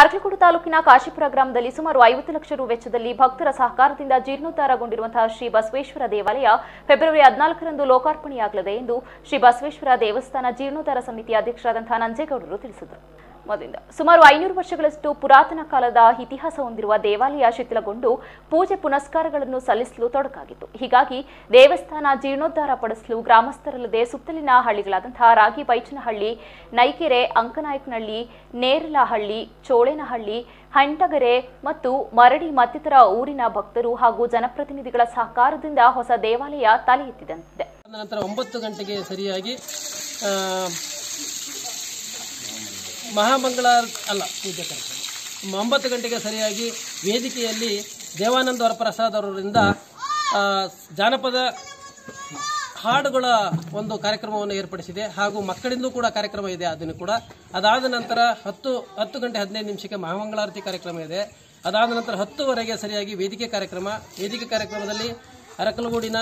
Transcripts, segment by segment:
ಅರಕಲಗೂಡು ತಾಲೂಕಿನ ಕಾಶಿಪುರ ಗ್ರಾಮದಲ್ಲಿ ಸುಮಾರು ಐವತ್ತು ಲಕ್ಷ ರು ವೆಚ್ಚದಲ್ಲಿ ಭಕ್ತರ ಸಹಕಾರದಿಂದ ಜೀರ್ಣೋದ್ಧಾರಗೊಂಡಿರುವಂತಹ ಶ್ರೀ ಬಸವೇಶ್ವರ ದೇವಾಲಯ ಫೆಬ್ರವರಿ ಹದಿನಾಲ್ಕರಂದು ಲೋಕಾರ್ಪಣೆಯಾಗಲಿದೆ ಎಂದು ಶ್ರೀ ಬಸವೇಶ್ವರ ದೇವಸ್ಥಾನ ಜೀರ್ಣೋದ್ಧಾರ ಸಮಿತಿ ಅಧ್ಯಕ್ಷರಾದಂತಹ ನಂಜೇಗೌಡರು ತಿಳಿಸಿದರು. ಮೊದಲಿಂದ. ಸುಮಾರು ಐನೂರು ವರ್ಷಗಳಷ್ಟು ಪುರಾತನ ಕಾಲದ ಇತಿಹಾಸ ಹೊಂದಿರುವ ದೇವಾಲಯ ಶಿಥಿಲಗೊಂಡು ಪೂಜೆ ಪುನಸ್ಕಾರಗಳನ್ನು ಸಲ್ಲಿಸಲು ತೊಡಕಾಗಿತ್ತು. ಹೀಗಾಗಿ ದೇವಸ್ಥಾನ ಜೀರ್ಣೋದ್ಧಾರ ಪಡಿಸಲು ಗ್ರಾಮಸ್ಥರಲ್ಲದೆ ಸುತ್ತಲಿನ ಹಳ್ಳಿಗಳಾದಂತಹ ರಾಗಿ ಬೈಚನಹಳ್ಳಿ, ನೈಕೆರೆ, ಅಂಕನಾಯಕನಹಳ್ಳಿ, ನೇರಲಹಳ್ಳಿ, ಚೋಳೇನಹಳ್ಳಿ, ಹಂಟಗರೆ ಮತ್ತು ಮರಡಿ ಮತ್ತಿತರ ಊರಿನ ಭಕ್ತರು ಹಾಗೂ ಜನಪ್ರತಿನಿಧಿಗಳ ಸಹಕಾರದಿಂದ ಹೊಸ ದೇವಾಲಯ ತಲೆ ಎತ್ತಿದಂತಿದೆ. ನಂತರ ಒಂಬತ್ತು ಗಂಟೆಗೆ ಸರಿಯಾಗಿ ಮಹಾಮಂಗಳ ಅಲ್ಲ, ಪೂಜೆ ಕಾರ್ಯಕ್ರಮ. ಒಂಬತ್ತು ಗಂಟೆಗೆ ಸರಿಯಾಗಿ ವೇದಿಕೆಯಲ್ಲಿ ದೇವಾನಂದ ವರಪ್ರಸಾದ್ ಅವರಿಂದ ಜಾನಪದ ಹಾಡುಗಳ ಒಂದು ಕಾರ್ಯಕ್ರಮವನ್ನು ಏರ್ಪಡಿಸಿದೆ. ಹಾಗೂ ಮಕ್ಕಳಿಂದಲೂ ಕೂಡ ಕಾರ್ಯಕ್ರಮ ಇದೆ, ಅದನ್ನು ಕೂಡ. ಅದಾದ ನಂತರ ಹತ್ತು ಹತ್ತು ಗಂಟೆ ಹದಿನೈದು ನಿಮಿಷಕ್ಕೆ ಮಹಾಮಂಗಳಾರತಿ ಕಾರ್ಯಕ್ರಮ ಇದೆ. ಅದಾದ ನಂತರ ಹತ್ತುವರೆಗೆ ಸರಿಯಾಗಿ ವೇದಿಕೆ ಕಾರ್ಯಕ್ರಮ. ವೇದಿಕೆ ಕಾರ್ಯಕ್ರಮದಲ್ಲಿ ಅರಕಲಗೂಡಿನ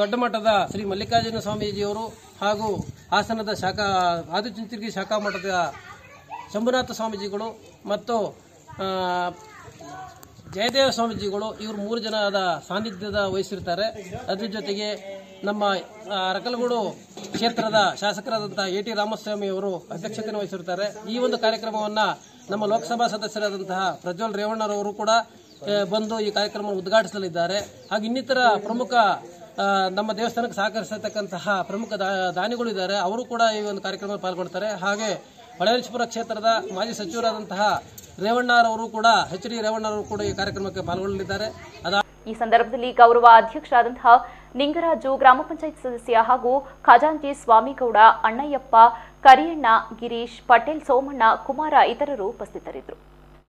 ದೊಡ್ಡ ಮಠದ ಶ್ರೀ ಮಲ್ಲಿಕಾರ್ಜುನ ಸ್ವಾಮೀಜಿಯವರು ಹಾಗೂ ಹಾಸನದ ಶಾಖಾ, ಆದಿಚುಂಚನಗಿರಿ ಶಾಖಾ ಮಠದ ಶಂಭುನಾಥ ಸ್ವಾಮೀಜಿಗಳು ಮತ್ತು ಜಯದೇವ ಸ್ವಾಮೀಜಿಗಳು ಇವರು ಮೂರು ಜನದ ಸಾನ್ನಿಧ್ಯದ ವಹಿಸಿರ್ತಾರೆ. ಅದ್ರ ಜೊತೆಗೆ ನಮ್ಮ ರಕಲಗೋಡು ಕ್ಷೇತ್ರದ ಶಾಸಕರಾದಂಥ ಎ ಟಿ ರಾಮಸ್ವಾಮಿ ಅವರು ಅಧ್ಯಕ್ಷತೆಯನ್ನು ವಹಿಸಿರ್ತಾರೆ. ಈ ಒಂದು ಕಾರ್ಯಕ್ರಮವನ್ನು ನಮ್ಮ ಲೋಕಸಭಾ ಸದಸ್ಯರಾದಂತಹ ಪ್ರಜ್ವಲ್ ರೇವಣ್ಣರವರು ಕೂಡ ಬಂದು ಈ ಕಾರ್ಯಕ್ರಮವನ್ನು ಉದ್ಘಾಟಿಸಲಿದ್ದಾರೆ. ಹಾಗೆ ಇನ್ನಿತರ ಪ್ರಮುಖ ನಮ್ಮ ದೇವಸ್ಥಾನಕ್ಕೆ ಸಹಕರಿಸತಕ್ಕಂತಹ ಪ್ರಮುಖ ದಾನಿಗಳು ಇದ್ದಾರೆ. ಅವರು ಕೂಡ ಈ ಒಂದು ಕಾರ್ಯಕ್ರಮದಲ್ಲಿ ಪಾಲ್ಗೊಳ್ತಾರೆ. ಹಾಗೆ ಹೊಳೆನರಸೀಪುರ ಕ್ಷೇತ್ರದ ಮಾಜಿ ಸಚಿವರಾದಂತಹ ರೇವಣ್ಣರವರು ಕೂಡ, ಎಚ್ ಡಿ ರೇವಣ್ಣರವರು ಕೂಡ ಈ ಕಾರ್ಯಕ್ರಮಕ್ಕೆ ಪಾಲ್ಗೊಳ್ಳಲಿದ್ದಾರೆ. ಈ ಸಂದರ್ಭದಲ್ಲಿ ಗೌರವ ಅಧ್ಯಕ್ಷರಾದಂತಹ ನಿಂಗರಾಜು ಗ್ರಾಮ ಪಂಚಾಯತ್ ಸದಸ್ಯ ಹಾಗೂ ಖಜಾಂಜಿ ಸ್ವಾಮಿಗೌಡ, ಅಣ್ಣಯ್ಯಪ್ಪ, ಕರಿಯಣ್ಣ, ಗಿರೀಶ್, ಪಟೇಲ್ ಸೋಮಣ್ಣ, ಕುಮಾರ ಇತರರು ಉಪಸ್ಥಿತರಿದ್ದರು.